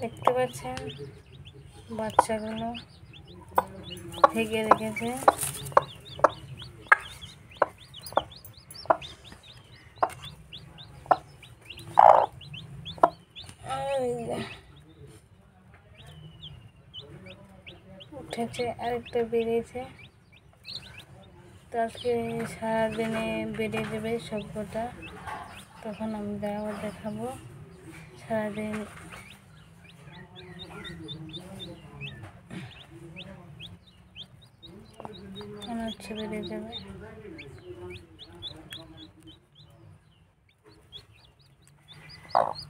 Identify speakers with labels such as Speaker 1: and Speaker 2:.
Speaker 1: দেখতে পাচ্ছেন বাচ্চাগুলো থেকে রেখেছে। উঠেছে, আরেকটা বেরিয়েছে। তো সারাদিনে বেরিয়ে যাবে সবকটা। তখন আমি দেখাবো। সারাদিন से जाए Oh.